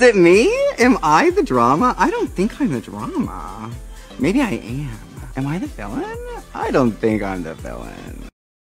Is it me? Am I the drama? I don't think I'm the drama. Maybe I am. Am I the villain? I don't think I'm the villain.